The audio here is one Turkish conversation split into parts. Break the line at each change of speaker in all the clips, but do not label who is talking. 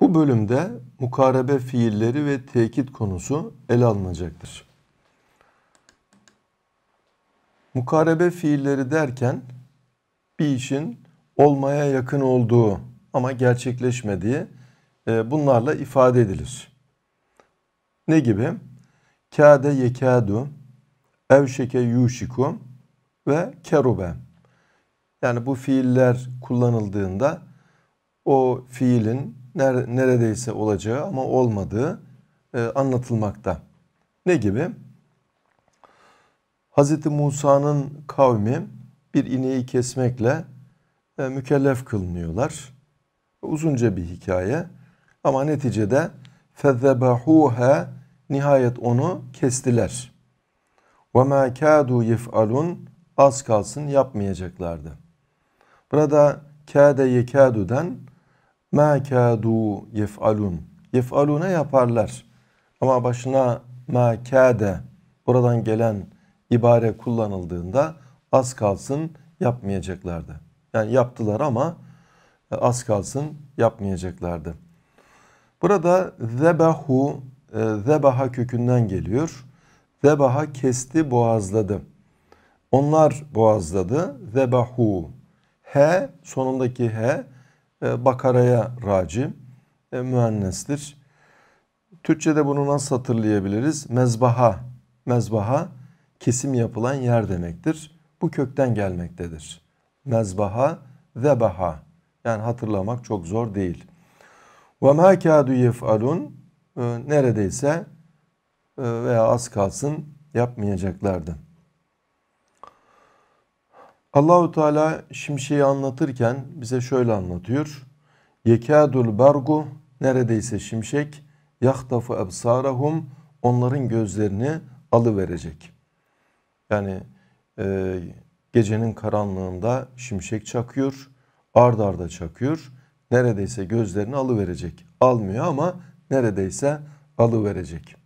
Bu bölümde mukarebe fiilleri ve tekit konusu ele alınacaktır. Mukarebe fiilleri derken bir işin olmaya yakın olduğu ama gerçekleşmediği e, bunlarla ifade edilir. Ne gibi? Kâde yekâdu, evşeke yuşiku ve kerube. Yani bu fiiller kullanıldığında o fiilin neredeyse olacağı ama olmadığı e, anlatılmakta. Ne gibi? Hz. Musa'nın kavmi bir ineği kesmekle e, mükellef kılınıyorlar. Uzunca bir hikaye ama neticede فَذَّبَحُوهَا Nihayet onu kestiler. وَمَا كَادُوا يَفْعَلُونَ Az kalsın yapmayacaklardı. Burada kâde yekâdu'dan mâ kâdû yef'alun. Yef'alune yaparlar. Ama başına mâ kâde buradan gelen ibare kullanıldığında az kalsın yapmayacaklardı. Yani yaptılar ama az kalsın yapmayacaklardı. Burada zebahu e, zebaha kökünden geliyor. Zebaha kesti, boğazladı. Onlar boğazladı. Zebahu. He, sonundaki he, e, bakaraya raci, e, müennestir. Türkçe'de bunu nasıl hatırlayabiliriz? Mezbaha. Mezbaha, kesim yapılan yer demektir. Bu kökten gelmektedir. Mezbaha, zebaha. Yani hatırlamak çok zor değil. Ve ma kâdu yef'alun e, neredeyse veya az kalsın yapmayacaklardı. Allahu Teala şimşeği anlatırken bize şöyle anlatıyor. Yekadul bargu neredeyse şimşek yahtafu ebsarahum onların gözlerini alıverecek. Yani e, gecenin karanlığında şimşek çakıyor, ard arda çakıyor. Neredeyse gözlerini alıverecek. Almıyor ama neredeyse alıverecek.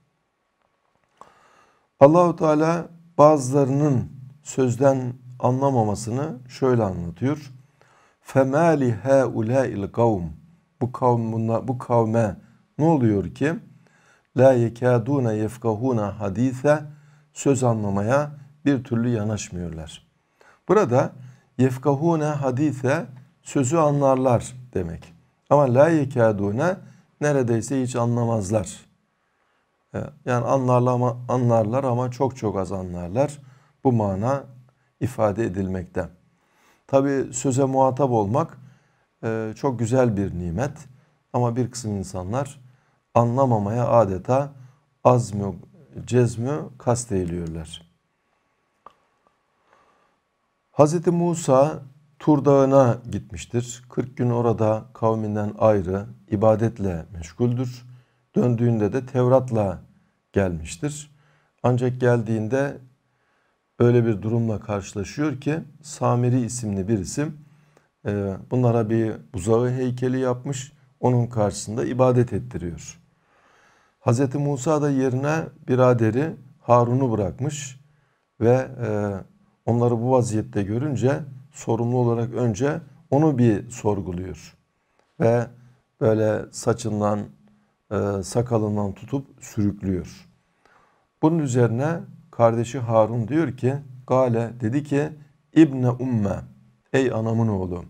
Allahu Teala bazılarının sözden anlamamasını şöyle anlatıyor. Femali haulâil kavm. Bu kavm bunlar, bu kavme ne oluyor ki? La yekaduna yefkahuna hadise söz anlamaya bir türlü yanaşmıyorlar. Burada yefkahuna hadise sözü anlarlar demek. Ama la yekaduna neredeyse hiç anlamazlar. Yani anlarlar ama, anlarlar ama çok çok az anlarlar. Bu mana ifade edilmekte. Tabi söze muhatap olmak e, çok güzel bir nimet. Ama bir kısım insanlar anlamamaya adeta azmü, cezmü kasteyliyorlar. Hz. Musa Tur Dağı'na gitmiştir. 40 gün orada kavminden ayrı ibadetle meşguldür. Döndüğünde de Tevrat'la gelmiştir. Ancak geldiğinde öyle bir durumla karşılaşıyor ki Samiri isimli bir isim e, bunlara bir buzağı heykeli yapmış. Onun karşısında ibadet ettiriyor. Hz. Musa da yerine biraderi Harun'u bırakmış ve e, onları bu vaziyette görünce sorumlu olarak önce onu bir sorguluyor. Ve böyle saçından, e, sakalından tutup sürüklüyor. Bunun üzerine kardeşi Harun diyor ki, Gale dedi ki, İbne umme, ey anamın oğlu.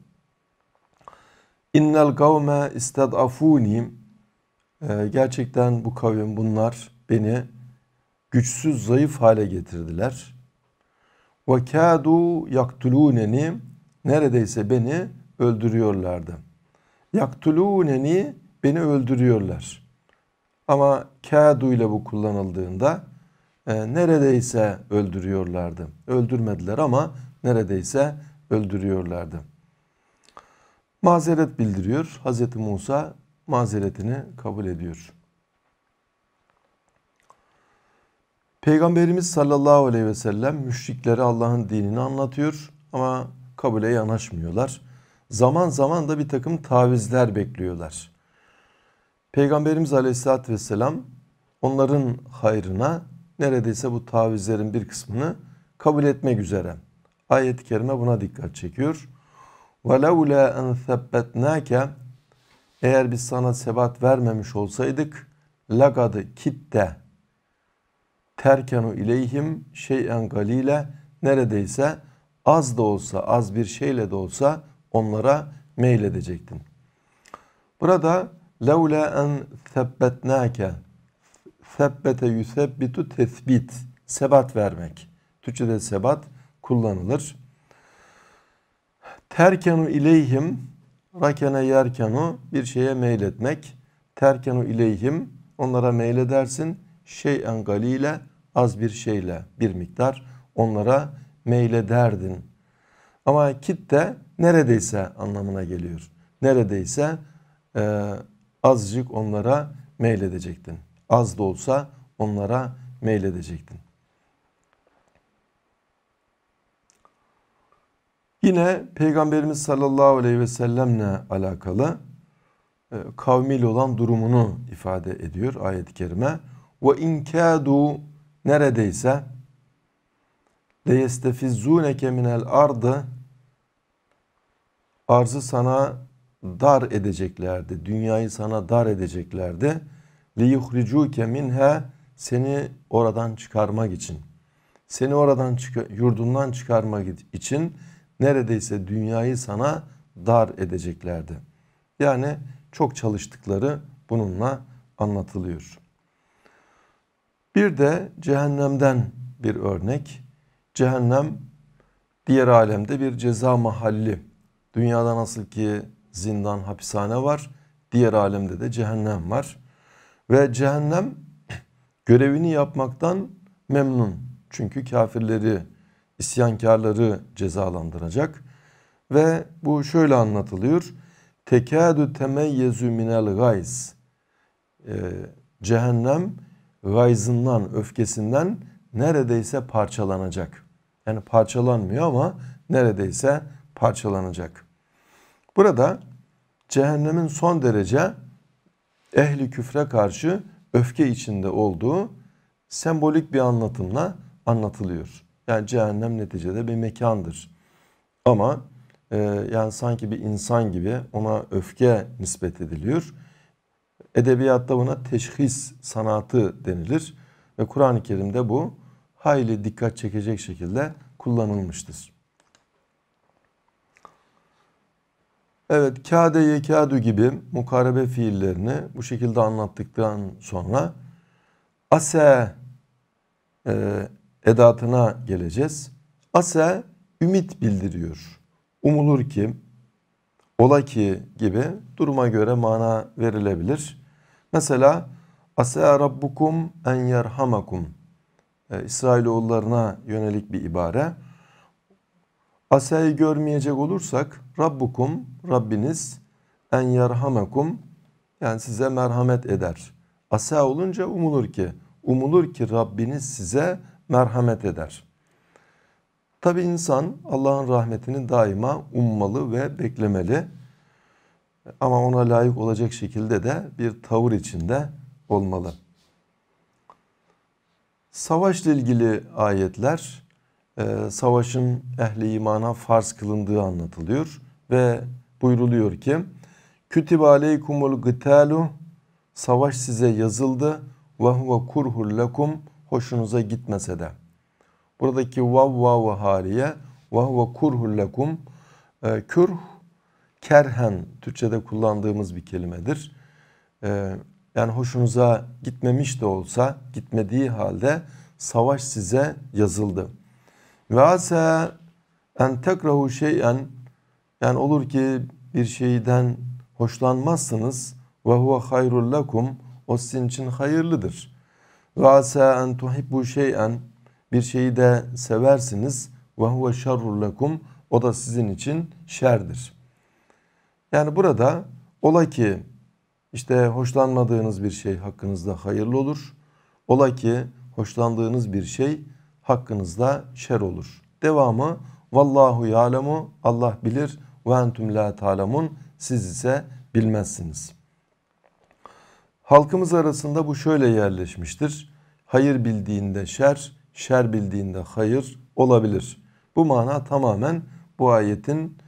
İnnel kavme istedafuni, e, gerçekten bu kavim bunlar beni güçsüz, zayıf hale getirdiler. Ve kâdû yaktulûneni neredeyse beni öldürüyorlardı. Yaktulûneni beni öldürüyorlar. Ama kâdu ile bu kullanıldığında e, neredeyse öldürüyorlardı. Öldürmediler ama neredeyse öldürüyorlardı. Mazeret bildiriyor. Hz. Musa mazeretini kabul ediyor. Peygamberimiz sallallahu aleyhi ve sellem müşriklere Allah'ın dinini anlatıyor ama kabule yanaşmıyorlar. Zaman zaman da bir takım tavizler bekliyorlar. Peygamberimiz aleyhissalatü vesselam onların hayrına neredeyse bu tavizlerin bir kısmını kabul etmek üzere. Ayet-i kerime buna dikkat çekiyor. وَلَوْلَا اَنْ ثَبَّتْنَاكَ eğer biz sana sebat vermemiş olsaydık lagadı kitte terkenu ileyhim şeyen galile neredeyse az da olsa az bir şeyle de olsa onlara meyledecektin. Burada levla en sebbetnake sebbete yusebbitu tesbit sebat vermek. Türkçe'de sebat kullanılır. Terkenu ileyhim rakene yerkenu bir şeye meyletmek. Terkenu ileyhim onlara meyledersin. Şeyen galile az bir şeyle bir miktar onlara meylederdin. Ama kitte neredeyse anlamına geliyor. Neredeyse e, azıcık onlara meyledecektin. Az da olsa onlara meyledecektin. Yine Peygamberimiz sallallahu aleyhi ve sellemle alakalı e, kavmiyle olan durumunu ifade ediyor ayet-i kerime. Ve inkâdû neredeyse leyestefizzûneke minel ardı arzı sana dar edeceklerdi. Dünyayı sana dar edeceklerdi. Liyuhricuke minha seni oradan çıkarmak için. Seni oradan çık yurdundan çıkarmak için neredeyse dünyayı sana dar edeceklerdi. Yani çok çalıştıkları bununla anlatılıyor. Bir de cehennemden bir örnek. Cehennem diğer alemde bir ceza mahalli. Dünyada nasıl ki zindan, hapishane var, diğer alemde de cehennem var. Ve cehennem görevini yapmaktan memnun. Çünkü kafirleri, isyankarları cezalandıracak. Ve bu şöyle anlatılıyor. Tekadü temeyyezu minel gayz. Ee, cehennem gayzından, öfkesinden neredeyse parçalanacak. Yani parçalanmıyor ama neredeyse parçalanacak. Burada cehennemin son derece ehli küfre karşı öfke içinde olduğu sembolik bir anlatımla anlatılıyor. Yani cehennem neticede bir mekandır. Ama e, yani sanki bir insan gibi ona öfke nispet ediliyor. Edebiyatta buna teşhis sanatı denilir. Ve Kur'an-ı Kerim'de bu hayli dikkat çekecek şekilde kullanılmıştır. Evet, kâde yekâdu gibi mukarebe fiillerini bu şekilde anlattıktan sonra ase e, edatına geleceğiz. Ase ümit bildiriyor. Umulur ki, ola ki gibi duruma göre mana verilebilir. Mesela asa rabbukum en yerhamakum. E, İsrailoğullarına yönelik bir ibare. Asayı görmeyecek olursak Rabbukum, Rabbiniz en yerhamekum yani size merhamet eder. Asa olunca umulur ki, umulur ki Rabbiniz size merhamet eder. Tabi insan Allah'ın rahmetini daima ummalı ve beklemeli. Ama ona layık olacak şekilde de bir tavır içinde olmalı. Savaşla ilgili ayetler e, savaşın ehli imana farz kılındığı anlatılıyor ve buyruluyor ki Kütübe aleykumul gıtalu savaş size yazıldı ve huve kurhul lekum hoşunuza gitmese de. Buradaki vav vav haliye ve huve kurhul lekum e, kürh kerhen Türkçe'de kullandığımız bir kelimedir. E, yani hoşunuza gitmemiş de olsa gitmediği halde savaş size yazıldı. Ve asa en tekrahu şeyen yani olur ki bir şeyden hoşlanmazsınız ve huve hayrul lekum o sizin için hayırlıdır. Ve asa en tuhibbu şeyen bir şeyi de seversiniz ve huve şerrul lekum o da sizin için şerdir. Yani burada ola ki işte hoşlanmadığınız bir şey hakkınızda hayırlı olur. Ola ki hoşlandığınız bir şey hakkınızda şer olur. Devamı vallahu yalemu Allah bilir ve entum la ta'lemun siz ise bilmezsiniz. Halkımız arasında bu şöyle yerleşmiştir. Hayır bildiğinde şer, şer bildiğinde hayır olabilir. Bu mana tamamen bu ayetin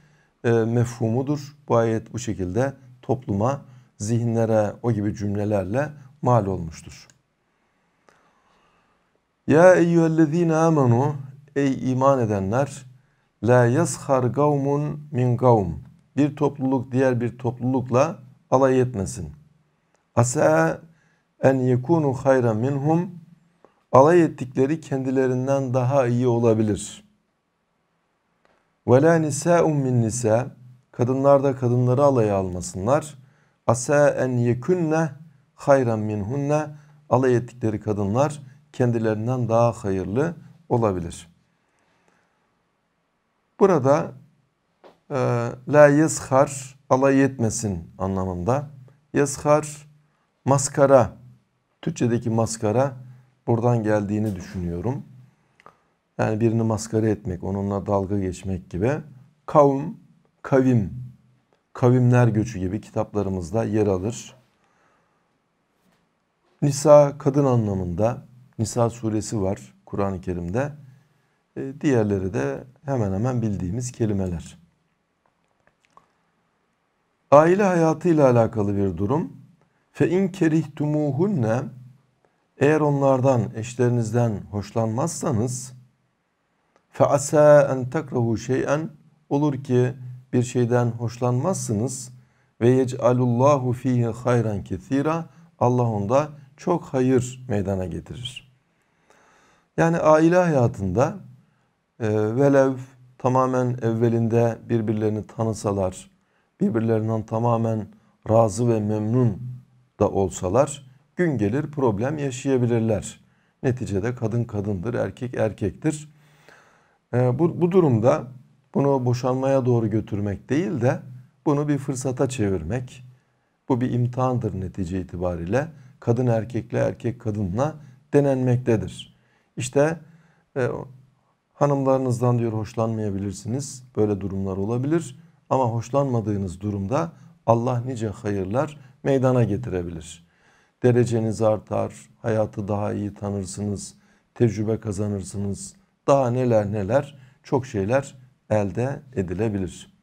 e, mefhumudur. Bu ayet bu şekilde topluma zihinlere o gibi cümlelerle mal olmuştur. Ya eyyühellezine amenu ey iman edenler la yashar gavmun min gavm bir topluluk diğer bir toplulukla alay etmesin. Asa en yekunu hayran minhum alay ettikleri kendilerinden daha iyi olabilir. Ve la nisa'un min nisa kadınlar da kadınları alaya almasınlar. Asa en yekunne hayran minhunne alay ettikleri kadınlar kendilerinden daha hayırlı olabilir. Burada e, la yezhar alay etmesin anlamında. Yezhar maskara, Türkçedeki maskara buradan geldiğini düşünüyorum. Yani birini maskara etmek, onunla dalga geçmek gibi. Kavm, kavim, kavimler göçü gibi kitaplarımızda yer alır. Nisa kadın anlamında Nisa suresi var Kur'an-ı Kerim'de. E, diğerleri de hemen hemen bildiğimiz kelimeler. Aile hayatıyla alakalı bir durum. Fe in kerihtumuhunne eğer onlardan, eşlerinizden hoşlanmazsanız fe asa en takrahu şey'en olur ki bir şeyden hoşlanmazsınız ve yec'alullahu fihi hayran kesira Allah onda çok hayır meydana getirir. Yani aile hayatında e, velev tamamen evvelinde birbirlerini tanısalar, birbirlerinden tamamen razı ve memnun da olsalar gün gelir problem yaşayabilirler. Neticede kadın kadındır, erkek erkektir. E, bu, bu durumda bunu boşanmaya doğru götürmek değil de bunu bir fırsata çevirmek. Bu bir imtihandır netice itibariyle. Kadın erkekle erkek kadınla denenmektedir. İşte e, hanımlarınızdan diyor hoşlanmayabilirsiniz. Böyle durumlar olabilir. Ama hoşlanmadığınız durumda Allah nice hayırlar meydana getirebilir. Dereceniz artar, hayatı daha iyi tanırsınız, tecrübe kazanırsınız. Daha neler neler çok şeyler elde edilebilir.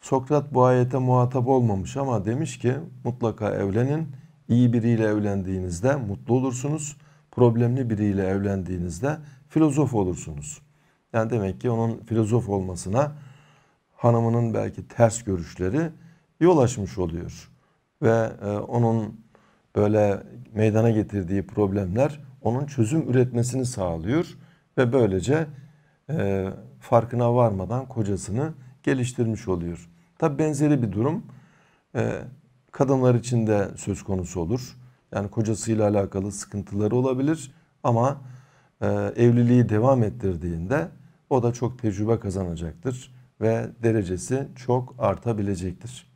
Sokrat bu ayete muhatap olmamış ama demiş ki mutlaka evlenin. İyi biriyle evlendiğinizde mutlu olursunuz. Problemli biriyle evlendiğinizde filozof olursunuz. Yani demek ki onun filozof olmasına hanımının belki ters görüşleri yol açmış oluyor. Ve e, onun böyle meydana getirdiği problemler onun çözüm üretmesini sağlıyor ve böylece e, farkına varmadan kocasını geliştirmiş oluyor. Tabi benzeri bir durum e, kadınlar için de söz konusu olur. Yani kocasıyla alakalı sıkıntıları olabilir ama e, evliliği devam ettirdiğinde o da çok tecrübe kazanacaktır ve derecesi çok artabilecektir.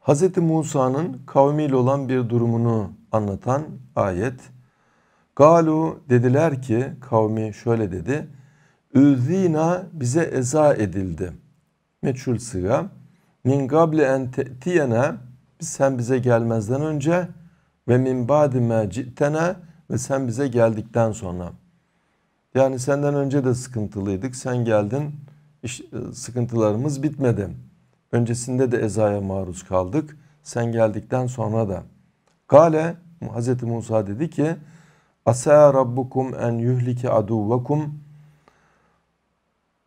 Hz. Musa'nın kavmiyle olan bir durumunu anlatan ayet. Galu dediler ki kavmi şöyle dedi. Üzina bize eza edildi. Meçhul sıga. Min gable en te'tiyene sen bize gelmezden önce ve min ba'dime ci'tene ve sen bize geldikten sonra. Yani senden önce de sıkıntılıydık. Sen geldin. İş, e, sıkıntılarımız bitmedi. Öncesinde de ezaya maruz kaldık. Sen geldikten sonra da. Gale Hz. Musa dedi ki Asa rabbukum en yuhlike aduvakum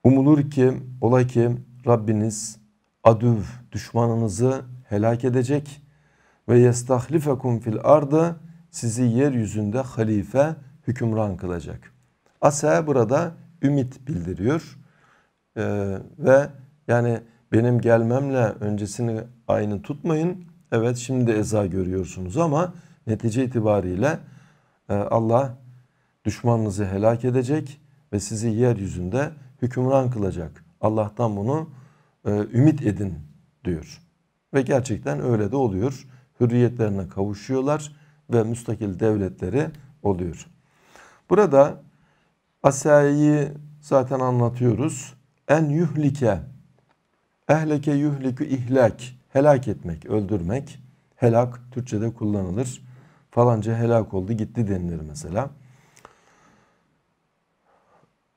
Umulur ki ola ki Rabbiniz adüv düşmanınızı helak edecek ve yestahlifekum fil ardı sizi yeryüzünde halife hükümran kılacak. Asa burada ümit bildiriyor. Ee, ve yani benim gelmemle öncesini aynı tutmayın. Evet şimdi eza görüyorsunuz ama netice itibariyle e, Allah düşmanınızı helak edecek ve sizi yeryüzünde hükümran kılacak. Allah'tan bunu e, ümit edin diyor. Ve gerçekten öyle de oluyor. Hürriyetlerine kavuşuyorlar ve müstakil devletleri oluyor. Burada Asya'yı zaten anlatıyoruz. En yuhlike, ehleke yuhlikü ihlak, helak etmek, öldürmek. Helak Türkçe'de kullanılır. Falanca helak oldu gitti denilir mesela.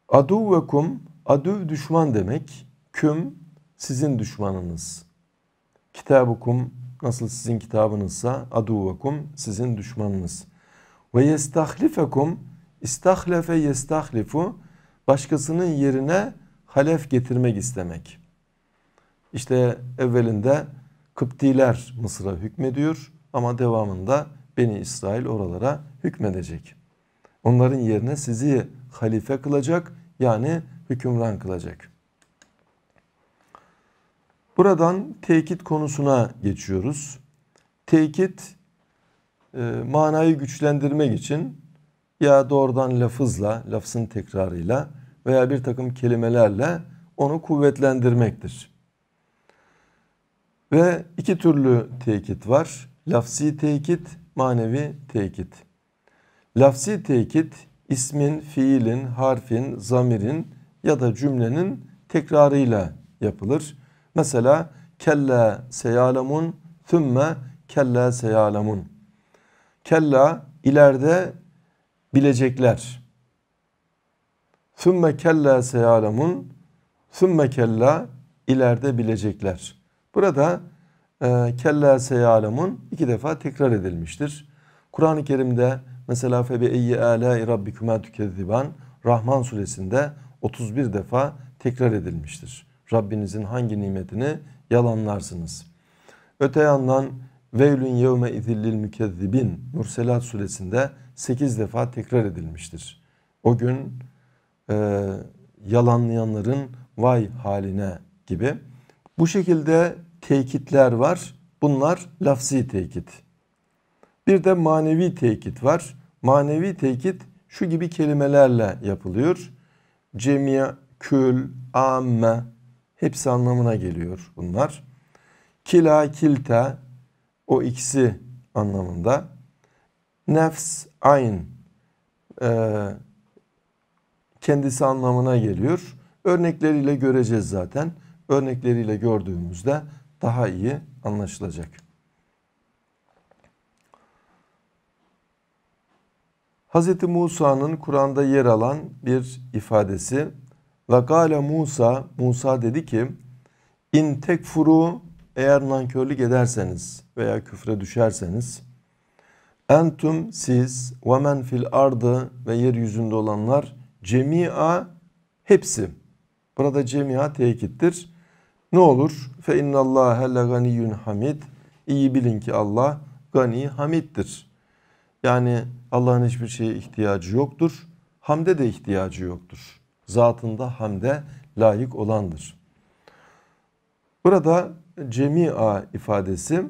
Aduvekum, adüv düşman demek. Küm sizin düşmanınız. Kitabukum nasıl sizin kitabınızsa aduvakum sizin düşmanınız. Ve yestahlifekum istahlefe yestahlifu başkasının yerine halef getirmek istemek. İşte evvelinde Kıptiler Mısır'a hükmediyor ama devamında Beni İsrail oralara hükmedecek. Onların yerine sizi halife kılacak yani hükümran kılacak. Buradan tekit konusuna geçiyoruz. Tekit e, manayı güçlendirmek için ya doğrudan lafızla, lafzın tekrarıyla veya bir takım kelimelerle onu kuvvetlendirmektir. Ve iki türlü tekit var. Lafsi tekit, manevi tekit. Lafsi tekit ismin, fiilin, harfin, zamirin ya da cümlenin tekrarıyla yapılır. Mesela kella seyalamun thümme kella seyalamun. Kella ileride bilecekler. Thümme kella seyalamun thümme kella ileride bilecekler. Burada e, kella seyalamun iki defa tekrar edilmiştir. Kur'an-ı Kerim'de mesela febe eyyi alâi rabbikuma tükezziban Rahman suresinde 31 defa tekrar edilmiştir. Rabbinizin hangi nimetini yalanlarsınız. Öte yandan veylün yevme izillil mükezzibin Murselat suresinde 8 defa tekrar edilmiştir. O gün e, yalanlayanların vay haline gibi. Bu şekilde tekitler var. Bunlar lafzi tekit. Bir de manevi tekit var. Manevi tekit şu gibi kelimelerle yapılıyor. Cemiye, kül, amme hepsi anlamına geliyor bunlar. Kila, kilta o ikisi anlamında. Nefs, ayn e, kendisi anlamına geliyor. Örnekleriyle göreceğiz zaten. Örnekleriyle gördüğümüzde daha iyi anlaşılacak. Hz. Musa'nın Kur'an'da yer alan bir ifadesi ve gale Musa, Musa dedi ki in tekfuru eğer nankörlük ederseniz veya küfre düşerseniz entum siz ve men fil ardı ve yeryüzünde olanlar cemia hepsi. Burada cemia tekittir. Ne olur? Fe innallâhe le ganiyyun hamid. İyi bilin ki Allah gani hamiddir. Yani Allah'ın hiçbir şeye ihtiyacı yoktur. Hamde de ihtiyacı yoktur. Zatında hamde layık olandır. Burada cemia ifadesi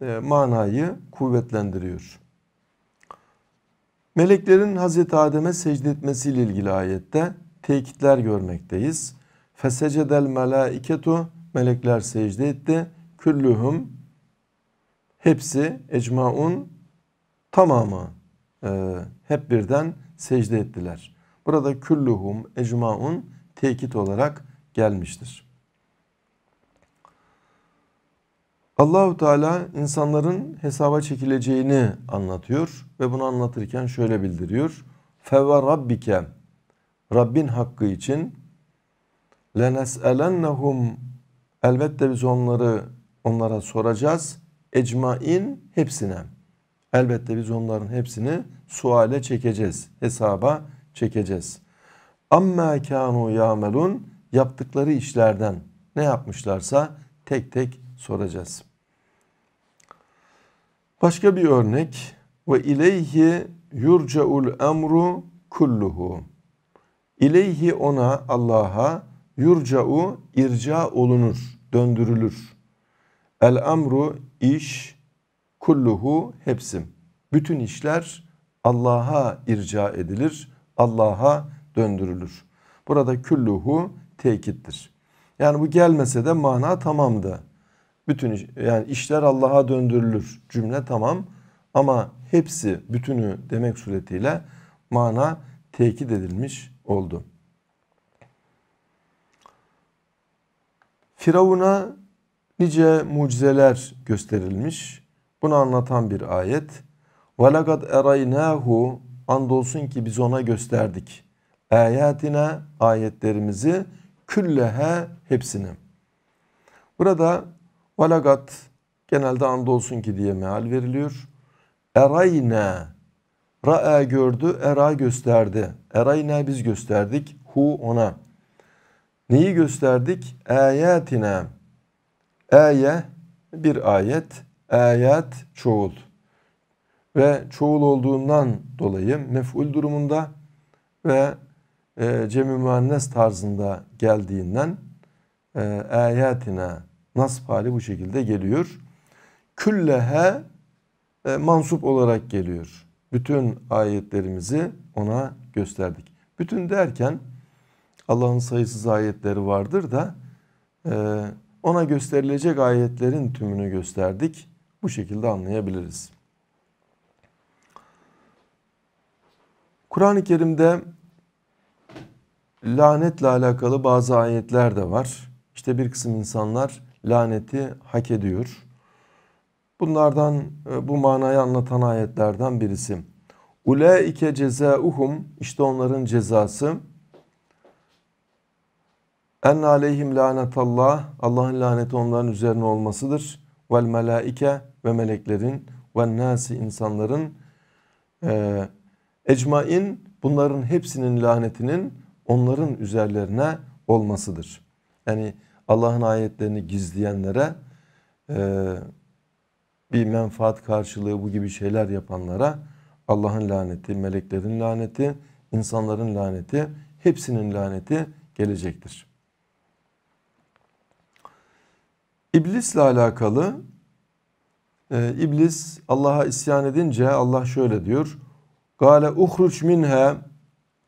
e, manayı kuvvetlendiriyor. Meleklerin Hazreti Adem'e secde etmesiyle ilgili ayette tekitler görmekteyiz. Fesecedel melaiketu melekler secde etti. Küllühüm hepsi ecmaun tamamı e, hep birden secde ettiler. Burada küllühüm ecmaun tekit olarak gelmiştir. Allahu Teala insanların hesaba çekileceğini anlatıyor ve bunu anlatırken şöyle bildiriyor. Feve rabbike Rabbin hakkı için lenes'elennehum elbette biz onları onlara soracağız ecmain hepsine. Elbette biz onların hepsini suale çekeceğiz. Hesaba çekeceğiz. Amma kanu yamelun yaptıkları işlerden ne yapmışlarsa tek tek soracağız. Başka bir örnek ve ileyhi yurcaul emru kulluhu. İleyhi ona Allah'a yurca'u irca olunur, döndürülür. El amru iş kulluhu hepsim. Bütün işler Allah'a irca edilir, Allah'a döndürülür. Burada kulluhu tekittir. Yani bu gelmese de mana tamamdı. Bütün iş, yani işler Allah'a döndürülür. Cümle tamam ama hepsi bütünü demek suretiyle mana tekit edilmiş oldu. Firavun'a nice mucizeler gösterilmiş. Bunu anlatan bir ayet. وَلَقَدْ اَرَيْنَاهُ Andolsun ki biz ona gösterdik. Ayetine ayetlerimizi küllehe hepsini. Burada Velagat genelde andolsun ki diye meal veriliyor. Erayne Ra'a gördü, era gösterdi. Erayne biz gösterdik, hu ona. Neyi gösterdik? Ayetine. Aye bir ayet, ayet çoğul. Ve çoğul olduğundan dolayı mef'ul durumunda ve e, cem-i müennes tarzında geldiğinden e, ayetine nasb hali bu şekilde geliyor. Küllehe e, mansup olarak geliyor. Bütün ayetlerimizi ona gösterdik. Bütün derken Allah'ın sayısız ayetleri vardır da e, ona gösterilecek ayetlerin tümünü gösterdik. Bu şekilde anlayabiliriz. Kur'an-ı Kerim'de lanetle alakalı bazı ayetler de var. İşte bir kısım insanlar laneti hak ediyor. Bunlardan e, bu manayı anlatan ayetlerden birisi. Ulaike cezauhum işte onların cezası en aleyhim lanetallah Allah'ın laneti onların üzerine olmasıdır. Vel melaike ve meleklerin ve nasi insanların e, ecmain bunların hepsinin lanetinin onların üzerlerine olmasıdır. Yani Allah'ın ayetlerini gizleyenlere e, bir menfaat karşılığı bu gibi şeyler yapanlara Allah'ın laneti, meleklerin laneti, insanların laneti, hepsinin laneti gelecektir. İblisle alakalı e, İblis Allah'a isyan edince Allah şöyle diyor. Gale uhruç minha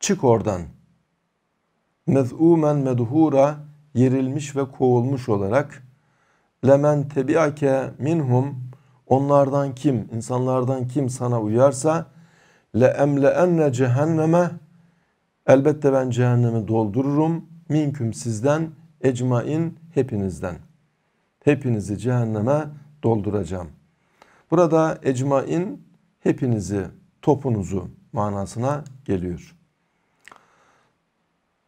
çık oradan. Mez'umen medhura yerilmiş ve kovulmuş olarak lemen tebiake minhum Onlardan kim, insanlardan kim sana uyarsa le emle enne cehenneme elbette ben cehennemi doldururum minküm sizden ecmain hepinizden. Hepinizi cehenneme dolduracağım. Burada ecmain hepinizi, topunuzu manasına geliyor.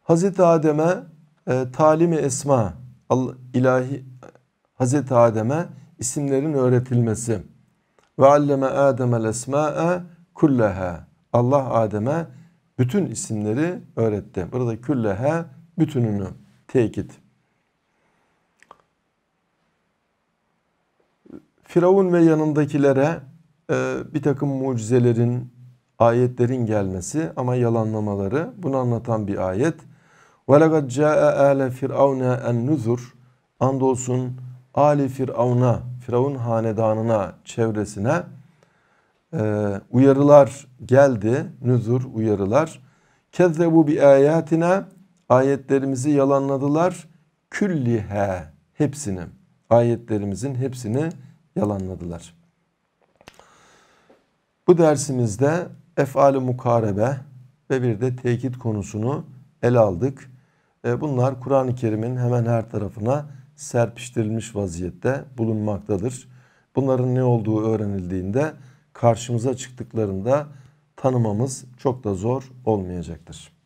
Hazreti Adem'e e, talimi esma, ilahi Hazreti Adem'e isimlerin öğretilmesi. Ve alleme Adem'el esma'e kulleha. Allah Adem'e bütün isimleri öğretti. Burada külleha bütününü tekit. Firavun ve yanındakilere bir takım mucizelerin, ayetlerin gelmesi ama yalanlamaları bunu anlatan bir ayet. وَلَقَدْ جَاءَ آلَ فِرْعَوْنَ اَنْنُذُرْ Andolsun Ali Firavun'a Firavun hanedanına, çevresine e, uyarılar geldi. Nüzur uyarılar. Kezzebu bi ayatina ayetlerimizi yalanladılar. Küllihe hepsini. Ayetlerimizin hepsini yalanladılar. Bu dersimizde efal-i mukarebe ve bir de tekit konusunu ele aldık. E, bunlar Kur'an-ı Kerim'in hemen her tarafına serpiştirilmiş vaziyette bulunmaktadır. Bunların ne olduğu öğrenildiğinde karşımıza çıktıklarında tanımamız çok da zor olmayacaktır.